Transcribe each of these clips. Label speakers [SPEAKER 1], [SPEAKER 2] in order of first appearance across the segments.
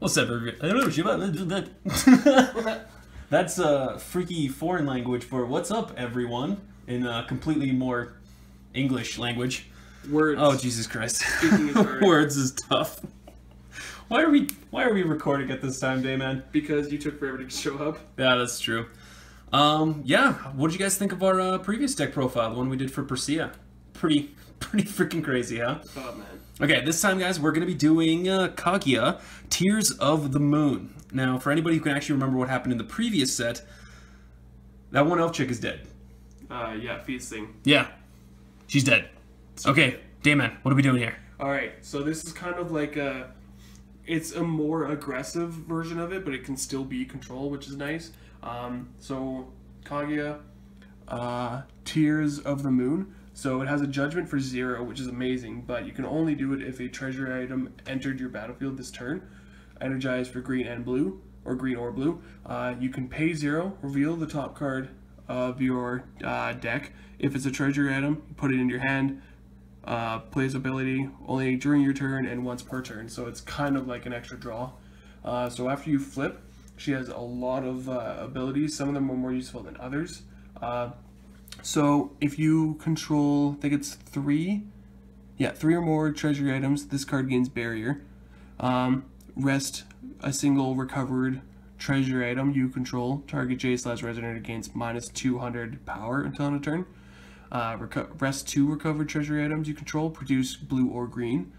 [SPEAKER 1] What's up, everybody? I don't know, Shiva. that. That's a freaky foreign language for what's up, everyone, in a completely more English language.
[SPEAKER 2] Words.
[SPEAKER 1] Oh, Jesus Christ.
[SPEAKER 2] Speaking is.
[SPEAKER 1] Words is tough. Why are we Why are we recording at this time, Dayman?
[SPEAKER 2] Because you took forever to show up.
[SPEAKER 1] Yeah, that's true. Um, yeah. What did you guys think of our uh, previous deck profile, the one we did for Persia? Pretty, pretty freaking crazy, huh?
[SPEAKER 2] Oh man.
[SPEAKER 1] Okay, this time, guys, we're going to be doing uh, Kaguya, Tears of the Moon. Now, for anybody who can actually remember what happened in the previous set, that one elf chick is dead.
[SPEAKER 2] Uh, yeah, Feethsing.
[SPEAKER 1] Yeah, she's dead. Okay, Dayman, what are we doing here?
[SPEAKER 2] All right, so this is kind of like a, it's a more aggressive version of it, but it can still be control, which is nice. Um, so Kaguya, uh, Tears of the Moon. So it has a judgment for zero, which is amazing, but you can only do it if a treasure item entered your battlefield this turn. Energized for green and blue, or green or blue. Uh, you can pay zero, reveal the top card of your uh, deck. If it's a treasure item, put it in your hand. Uh, plays ability only during your turn and once per turn, so it's kind of like an extra draw. Uh, so after you flip, she has a lot of uh, abilities. Some of them are more useful than others. So if you control, I think it's three, yeah, three or more treasury items, this card gains barrier. Um, rest a single recovered treasure item you control. Target J slash resonator gains minus 200 power until end of turn. Uh, rest two recovered treasury items you control, produce blue or green.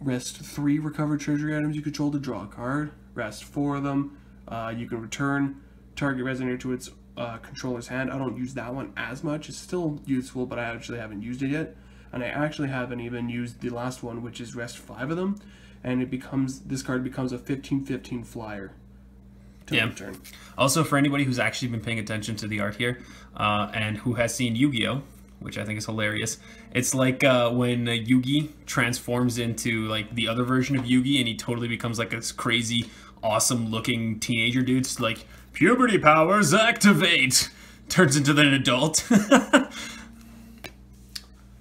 [SPEAKER 2] Rest three recovered treasury items you control to draw a card. Rest four of them. Uh, you can return target resonator to its uh, controller's hand. I don't use that one as much. It's still useful, but I actually haven't used it yet. And I actually haven't even used the last one, which is rest five of them. And it becomes this card becomes a 15-15 flyer. To
[SPEAKER 1] Yeah.
[SPEAKER 2] return.
[SPEAKER 1] Also, for anybody who's actually been paying attention to the art here uh, and who has seen Yu-Gi-Oh, which I think is hilarious, it's like uh, when uh, Yugi transforms into like the other version of Yugi, and he totally becomes like this crazy, awesome-looking teenager dude. It's like puberty powers activate. Turns into an adult.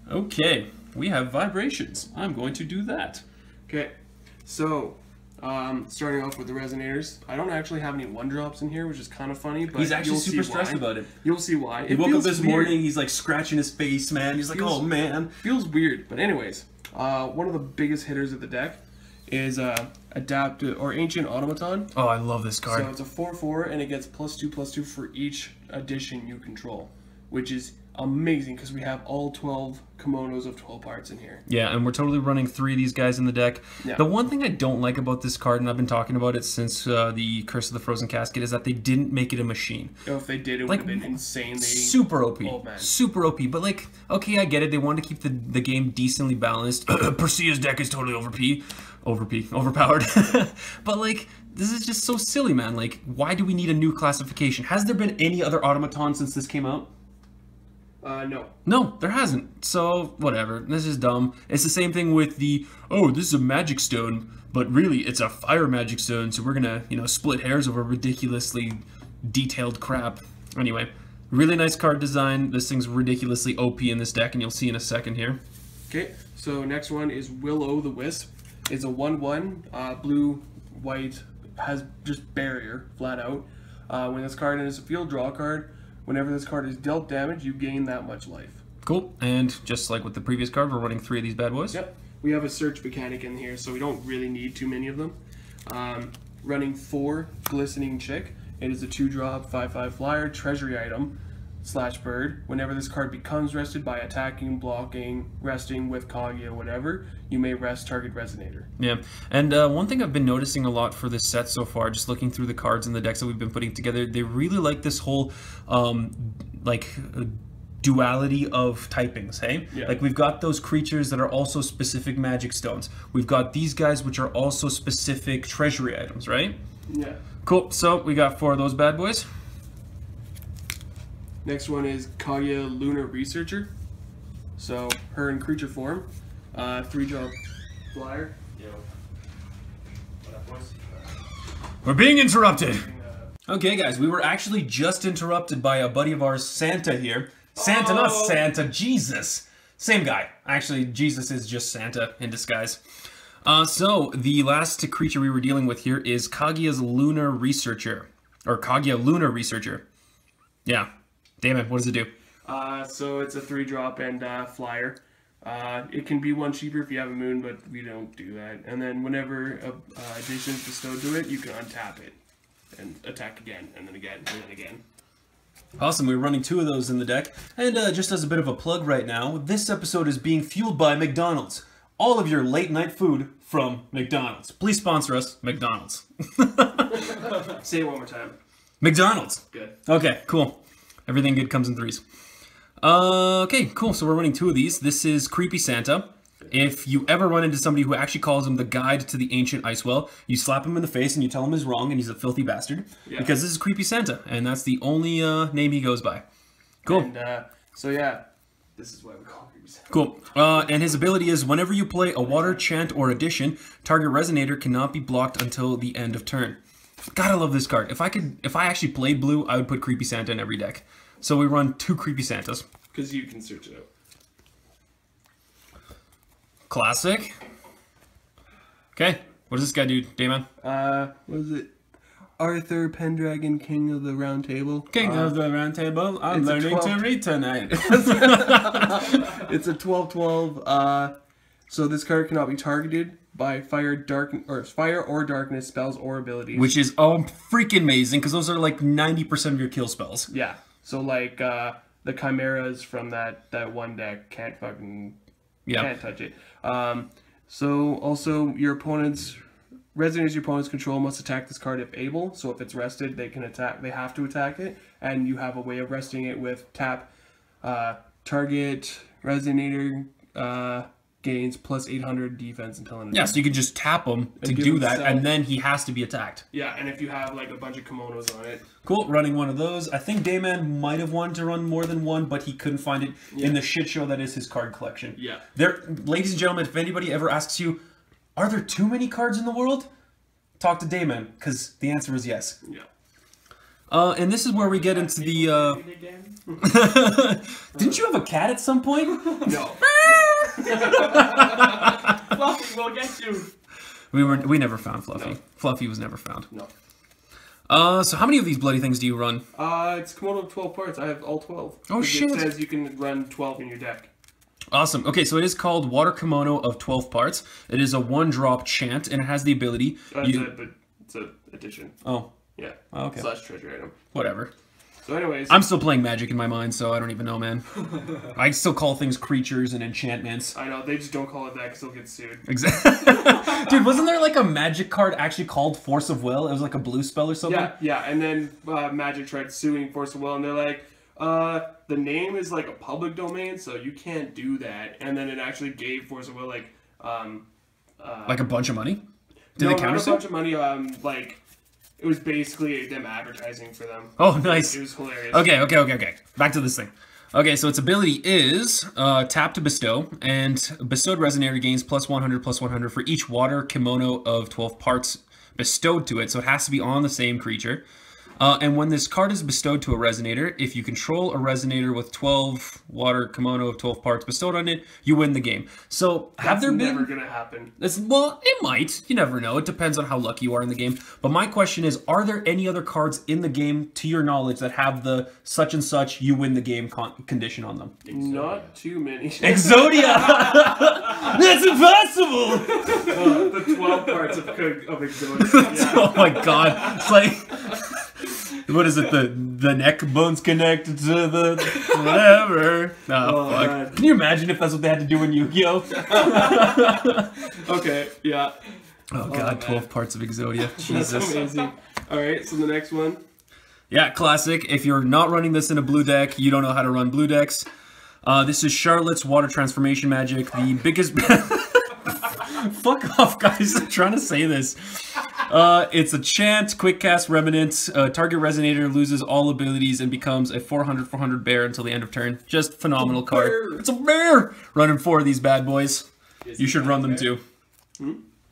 [SPEAKER 1] okay, we have vibrations. I'm going to do that.
[SPEAKER 2] Okay, so um, starting off with the resonators, I don't actually have any one drops in here, which is kind of funny. But
[SPEAKER 1] He's actually
[SPEAKER 2] you'll see
[SPEAKER 1] super stressed
[SPEAKER 2] why.
[SPEAKER 1] about it.
[SPEAKER 2] You'll see why.
[SPEAKER 1] He woke up this morning, he's like scratching his face, man. He's like,
[SPEAKER 2] Feels-
[SPEAKER 1] oh man.
[SPEAKER 2] Feels weird, but anyways, uh, one of the biggest hitters of the deck is uh, adapt or ancient automaton.
[SPEAKER 1] Oh, I love this card.
[SPEAKER 2] So it's a four four, and it gets plus two plus two for each addition you control, which is amazing because we have all twelve kimonos of twelve parts in here.
[SPEAKER 1] Yeah, and we're totally running three of these guys in the deck.
[SPEAKER 2] Yeah.
[SPEAKER 1] The one thing I don't like about this card, and I've been talking about it since uh, the Curse of the Frozen Casket, is that they didn't make it a machine.
[SPEAKER 2] Know, if they did, it would
[SPEAKER 1] Like,
[SPEAKER 2] have been insanely
[SPEAKER 1] Super OP.
[SPEAKER 2] Oh.
[SPEAKER 1] Super OP. But, like, okay, I get it. They wanted to keep the, the game decently balanced. Persea's deck is totally over P. Over P. Overpowered. but, like, this is just so silly, man. Like, why do we need a new classification? Has there been any other automaton since this came out?
[SPEAKER 2] Uh, no.
[SPEAKER 1] No, there hasn't. So, whatever. This is dumb. It's the same thing with the, oh, this is a magic stone, but really it's a fire magic stone, so we're gonna, you know, split hairs over ridiculously detailed crap. Anyway, really nice card design. This thing's ridiculously OP in this deck, and you'll see in a second here.
[SPEAKER 2] Okay, so next one is Will O'the Wisp. It's a 1-1, uh, blue, white, has just barrier, flat out. Uh, when this card is a field, draw card. Whenever this card is dealt damage, you gain that much life.
[SPEAKER 1] Cool. And just like with the previous card, we're running three of these bad boys.
[SPEAKER 2] Yep, we have a search mechanic in here, so we don't really need too many of them. Um, running four Glistening Chick. It is a two-drop, 5-5 flyer, treasury item, slash bird. Whenever this card becomes rested by attacking, blocking, resting with Kaguya, whatever, you may rest target resonator.
[SPEAKER 1] Yeah, and uh, one thing I've been noticing a lot for this set so far, just looking through the cards and the decks that we've been putting together, they really like this whole, um, like, uh, duality of typings. Hey,
[SPEAKER 2] Yeah.
[SPEAKER 1] like we've got those creatures that are also specific magic stones. We've got these guys which are also specific treasury items, right?
[SPEAKER 2] Yeah.
[SPEAKER 1] Cool. So we got four of those bad boys.
[SPEAKER 2] Next one is Kaguya Lunar Researcher. So her in creature form, uh, three drop flyer.
[SPEAKER 1] We're being interrupted. Okay, guys, we were actually just interrupted by a buddy of ours, Santa here. Santa, not
[SPEAKER 2] Oh.
[SPEAKER 1] Santa, Jesus. Same guy. Actually, Jesus is just Santa in disguise. Uh, so the last creature we were dealing with here is Kaguya's Lunar Researcher, or Kaguya Lunar Researcher. Yeah, Dayman, what does it do?
[SPEAKER 2] Uh, so it's a three drop and uh, flyer. Uh, it can be one cheaper if you have a moon, but we don't do that. And then whenever a uh, addition is bestowed to it, you can untap it and attack again, and then again, and then again.
[SPEAKER 1] Awesome, we're running two of those in the deck. And uh, just as a bit of a plug right now, this episode is being fueled by McDonald's. All of your late night food from McDonald's. Please sponsor us, McDonald's.
[SPEAKER 2] Say it one more time.
[SPEAKER 1] McDonald's.
[SPEAKER 2] Good.
[SPEAKER 1] Okay, cool. Everything good comes in threes. Uh, okay, cool. So we're running two of these. This is Creepy Santa. If you ever run into somebody who actually calls him the guide to the ancient ice wall, you slap him in the face and you tell him he's wrong and he's a filthy bastard.
[SPEAKER 2] Yeah.
[SPEAKER 1] Because this is Creepy Santa, and that's the only uh, name he goes by. Cool.
[SPEAKER 2] And uh, so yeah, this is why we call it.
[SPEAKER 1] Cool. Uh, and his ability is whenever you play a water chant or addition, target resonator cannot be blocked until the end of turn. God, I love this card. If I could, if I actually played blue, I would put Creepy Santa in every deck. So we run two Creepy Santas.
[SPEAKER 2] Because you can search it out.
[SPEAKER 1] Classic. Okay, what does this guy do, Dayman?
[SPEAKER 2] Uh, what is it? Arthur Pendragon, King of the Round Table.
[SPEAKER 1] King
[SPEAKER 2] Uh,
[SPEAKER 1] of the Round Table, I'm
[SPEAKER 2] it's a
[SPEAKER 1] learning to read tonight.
[SPEAKER 2] It's a 12-12. Uh, so this card cannot be targeted by fire, dark, or fire or darkness spells or abilities.
[SPEAKER 1] Which is oh freaking amazing because those are like 90% of your kill spells.
[SPEAKER 2] yeah. So like uh, the chimeras from that that one deck can't fucking
[SPEAKER 1] Yeah.
[SPEAKER 2] can't touch it. Um, so also your opponent's resonators your opponent's control must attack this card if able. So if it's rested, they can attack. They have to attack it, and you have a way of resting it with tap. Uh, target resonator uh, gains plus 800 defense until end of
[SPEAKER 1] Yeah, so you can just tap him to do
[SPEAKER 2] him
[SPEAKER 1] that,
[SPEAKER 2] self.
[SPEAKER 1] and then he has to be attacked.
[SPEAKER 2] Yeah, and if you have like a bunch of kimonos on it,
[SPEAKER 1] Cool, running one of those. I think Dayman might have wanted to run more than one, but he couldn't find it in the shit show that is his card collection.
[SPEAKER 2] Yeah.
[SPEAKER 1] There, ladies and gentlemen, if anybody ever asks you, are there too many cards in the world? Talk to Dayman, because the answer is yes.
[SPEAKER 2] yeah.
[SPEAKER 1] Uh, and this is where we get into the. Uh... Didn't you have a cat at some point?
[SPEAKER 2] No. Fluffy, we'll get you.
[SPEAKER 1] we were we never found Fluffy.
[SPEAKER 2] No.
[SPEAKER 1] Fluffy was never found.
[SPEAKER 2] No.
[SPEAKER 1] Uh, so how many of these bloody things do you run?
[SPEAKER 2] Uh, it's Kimono of 12 parts. I have all 12.
[SPEAKER 1] Oh, shit.
[SPEAKER 2] It says you can run 12 in your deck.
[SPEAKER 1] Awesome. Okay, so it is called Water Kimono of 12 parts. It is a one drop chant, and it has the ability.
[SPEAKER 2] Uh,
[SPEAKER 1] you-
[SPEAKER 2] it's, a, but it's a addition.
[SPEAKER 1] oh,
[SPEAKER 2] Yeah.
[SPEAKER 1] Okay.
[SPEAKER 2] Slash treasure item.
[SPEAKER 1] whatever.
[SPEAKER 2] So, anyways,
[SPEAKER 1] I'm still playing Magic in my mind, so I don't even know, man. I still call things creatures and enchantments.
[SPEAKER 2] I know they just don't call it that because they'll get sued.
[SPEAKER 1] Exactly. Dude, wasn't there like a Magic card actually called Force of Will? It was like a blue spell or something.
[SPEAKER 2] Yeah, yeah. And then uh, Magic tried suing Force of Will, and they're like, uh, the name is like a public domain, so you can't do that. And then it actually gave Force of Will like, um,
[SPEAKER 1] Like a bunch of money. Did
[SPEAKER 2] no,
[SPEAKER 1] they
[SPEAKER 2] not a
[SPEAKER 1] counter
[SPEAKER 2] bunch of money. Um, like, it was basically them advertising for them.
[SPEAKER 1] Oh, nice.
[SPEAKER 2] It was hilarious.
[SPEAKER 1] Okay, okay, okay, okay. Back to this thing. Okay, so its ability is uh, tap to bestow, and bestowed resonator gains plus 100 plus 100 for each water kimono of 12 parts bestowed to it, so it has to be on the same creature. Uh, and when this card is bestowed to a resonator, if you control a resonator with 12 water kimono of 12 parts bestowed on it, you win the game. So, have
[SPEAKER 2] That's
[SPEAKER 1] there been.
[SPEAKER 2] never gonna happen.
[SPEAKER 1] It's, well, it might. You never know. It depends on how lucky you are in the game. But my question is, are there any other cards in the game, to your knowledge, that have the such and such you win the game con- condition on them?
[SPEAKER 2] Not too many.
[SPEAKER 1] Exodia! That's impossible!
[SPEAKER 2] the twelve parts of of Exodia. Yeah.
[SPEAKER 1] oh my god. It's like. What is it? The the neck bones connected to the whatever. Oh,
[SPEAKER 2] Oh,
[SPEAKER 1] fuck.
[SPEAKER 2] God.
[SPEAKER 1] Can you imagine if that's what they had to do in Yu-Gi-Oh?
[SPEAKER 2] Okay. Yeah.
[SPEAKER 1] Oh god,
[SPEAKER 2] man.
[SPEAKER 1] 12 parts of Exodia. Jesus.
[SPEAKER 2] amazing. All right. So the next one.
[SPEAKER 1] Yeah, classic. If you're not running this in a blue deck, you don't know how to run blue decks. Uh, this is Charlotte's Water Transformation Magic, the biggest. Fuck off, guys! I'm trying to say this. Uh, it's a chant, quick cast, remnant. Uh, target resonator loses all abilities and becomes a 400 400 bear until the end of turn. Just phenomenal card.
[SPEAKER 2] bear.
[SPEAKER 1] It's a bear running four of these bad boys.
[SPEAKER 3] Is
[SPEAKER 1] You should run them
[SPEAKER 3] bear?
[SPEAKER 1] too.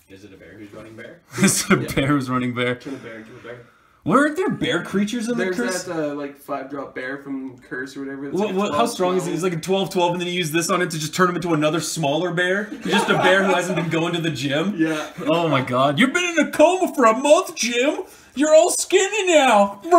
[SPEAKER 3] Is it a bear who's running bear?
[SPEAKER 1] It's a bear who's running bear.
[SPEAKER 2] Turn a bear into a bear.
[SPEAKER 1] Weren't there bear creatures in the
[SPEAKER 2] There's
[SPEAKER 1] curse?
[SPEAKER 2] that uh, like five drop bear from Curse or whatever.
[SPEAKER 1] What,
[SPEAKER 2] like a
[SPEAKER 1] what, how
[SPEAKER 2] 12,
[SPEAKER 1] strong is it?
[SPEAKER 2] 12.
[SPEAKER 1] It's like a 12 12, and then you use this on it to just turn him into another smaller bear? Just a bear who hasn't been going to the gym?
[SPEAKER 2] Yeah.
[SPEAKER 1] Oh my god. You've been in a coma for a month, Jim! You're all skinny now!
[SPEAKER 3] He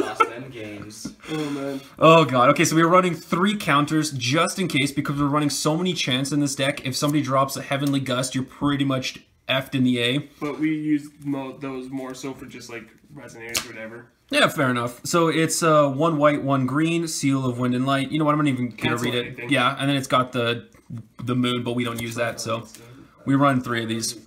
[SPEAKER 3] lost them games.
[SPEAKER 2] Oh man.
[SPEAKER 1] Oh god. Okay, so we're running three counters just in case because we're running so many chants in this deck. If somebody drops a Heavenly Gust, you're pretty much effed in the A.
[SPEAKER 2] But we use mo- those more so for just like resonators or whatever.
[SPEAKER 1] Yeah, fair enough. So it's uh, one white, one green, seal of wind and light. You know what? I'm not even gonna
[SPEAKER 2] Cancel
[SPEAKER 1] read it.
[SPEAKER 2] anything.
[SPEAKER 1] Yeah, and then it's got the the moon, but we don't use that, so we run three of these.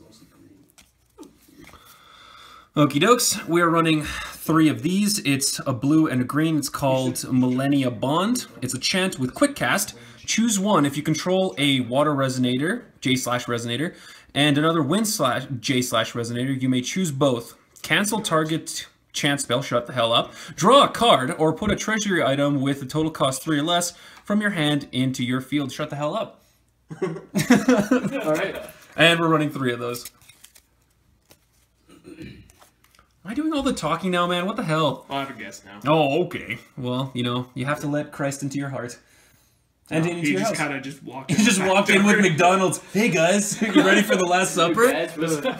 [SPEAKER 1] Okie dokes, we are running three of these. It's a blue and a green. It's called Millennia Bond. It's a chant with quick cast. Choose one if you control a water resonator, J slash resonator, and another wind slash J slash resonator. You may choose both. Cancel target chant spell, shut the hell up. Draw a card or put a treasury item with a total cost three or less from your hand into your field. Shut the hell up.
[SPEAKER 2] All right.
[SPEAKER 1] And we're running three of those. Am I doing all the talking now, man? What the hell?
[SPEAKER 2] Oh, I'll have a guess now.
[SPEAKER 1] Oh, okay. Well, you know, you have to let Christ into your heart. And into
[SPEAKER 2] He
[SPEAKER 1] your
[SPEAKER 2] just kind of just walked.
[SPEAKER 1] You just walked in with McDonald's. Hey guys, you ready for the Last Supper?
[SPEAKER 3] Guys, was-
[SPEAKER 2] Still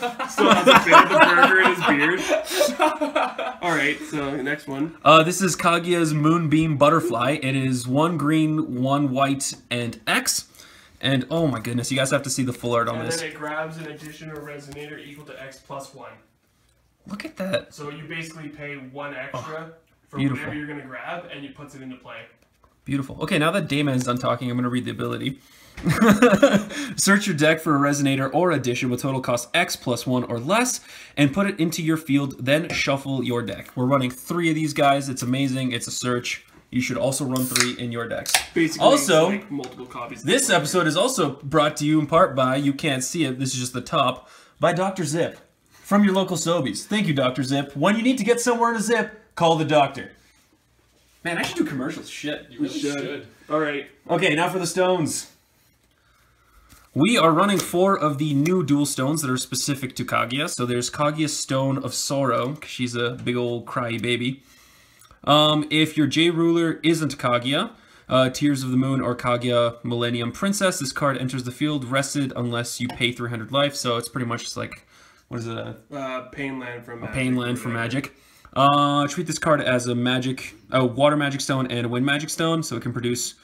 [SPEAKER 2] has a bit of the burger in his beard. All right. So next one.
[SPEAKER 1] Uh, this is Kaguya's Moonbeam Butterfly. It is one green, one white, and X. And oh my goodness, you guys have to see the full art on
[SPEAKER 2] And
[SPEAKER 1] this.
[SPEAKER 2] then it grabs an additional resonator equal to X plus one.
[SPEAKER 1] Look at that.
[SPEAKER 2] So you basically pay one extra for
[SPEAKER 1] Oh, beautiful.
[SPEAKER 2] whatever you're gonna grab, and it puts it into play.
[SPEAKER 1] Beautiful. Okay, now that Dayman's done talking, I'm going to read the ability. Search your deck for a resonator or addition with total cost X plus one or less, and put it into your field, then shuffle your deck. We're running three of these guys. It's amazing. It's a search. You should also run three in your decks.
[SPEAKER 2] Basically,
[SPEAKER 1] Also,
[SPEAKER 2] like multiple copies.
[SPEAKER 1] This episode is also brought to you in part by, you can't see it, this is just the top, by Dr. Zip. From your local Sobeys. Thank you, Dr. Zip. When you need to get somewhere in a zip, call the doctor. Man, I should do commercials. Shit.
[SPEAKER 3] you really
[SPEAKER 2] should.
[SPEAKER 3] should.
[SPEAKER 2] All right.
[SPEAKER 1] Okay, now for the stones. We are running four of the new dual stones that are specific to Kaguya. So there's Kaguya's Stone of Sorrow, 'cause she's a big old cry baby. Um, if your J ruler isn't Kaguya, uh, Tears of the Moon or Kaguya Millennium Princess, this card enters the field rested unless you pay 300 life. So it's pretty much just like, what is it? A
[SPEAKER 2] Uh, Pain Land from Magic.
[SPEAKER 1] Pain Land for Magic. Uh, treat this card as a magic, a water magic stone and a wind magic stone, so it can produce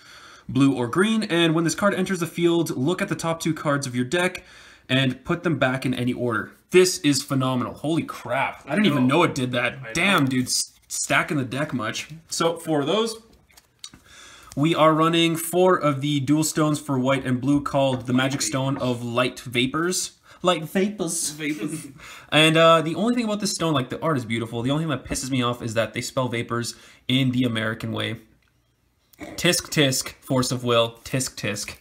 [SPEAKER 1] blue or green. And when this card enters the field, look at the top two cards of your deck and put them back in any order. This is phenomenal. Holy crap. I didn't even
[SPEAKER 2] know.
[SPEAKER 1] know it did that. Damn, dude, stacking the deck much. So for those, we are running four of the dual stones for white and blue called the Magic Stone of Light Vapors. Light Vapors.
[SPEAKER 2] Vapors.
[SPEAKER 1] And uh, the only thing about this stone, like the art is beautiful. The only thing that pisses me off is that they spell vapors in the American way. Tisk tisk, force of will. Tisk tisk.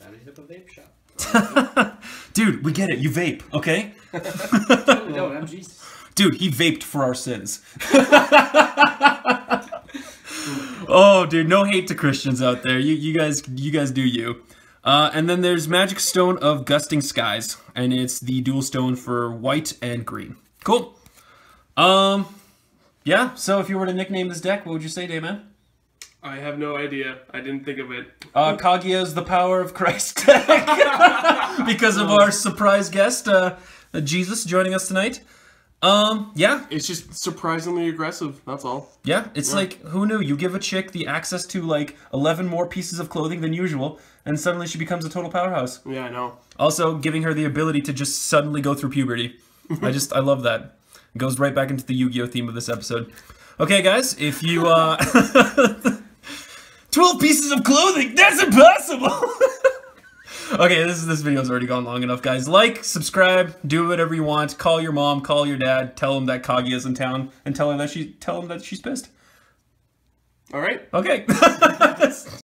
[SPEAKER 3] Time to hit up a vape shop.
[SPEAKER 1] Dude, we get it. You vape, okay?
[SPEAKER 3] no, I'm Jesus.
[SPEAKER 1] Dude, he vaped for our sins. oh, dude, no hate to Christians out there. You, you guys, you guys do you. Uh, and then there's Magic Stone of Gusting Skies, and it's the dual stone for white and green. Cool. Um, yeah. So if you were to nickname this deck, what would you say, Dayman?
[SPEAKER 2] I have no idea. I didn't think of it.
[SPEAKER 1] Uh, Kaguya's the power of Christ deck because of our surprise guest, uh, Jesus, joining us tonight. Um, yeah,
[SPEAKER 2] It's just surprisingly aggressive. That's all.
[SPEAKER 1] Yeah, it's like who knew? You give a chick the access to like eleven more pieces of clothing than usual, and suddenly she becomes a total powerhouse.
[SPEAKER 2] Yeah, I know.
[SPEAKER 1] Also, giving her the ability to just suddenly go through puberty. I just I love that. It goes right back into the Yu-Gi-Oh theme of this episode. Okay, guys, if you uh, twelve pieces of clothing, that's impossible. okay, this this video's already gone long enough, guys. Like, subscribe, do whatever you want. Call your mom, call your dad, tell them that Kaguya's in town, and tell her that she tell him that she's pissed.
[SPEAKER 2] All right.
[SPEAKER 1] Okay.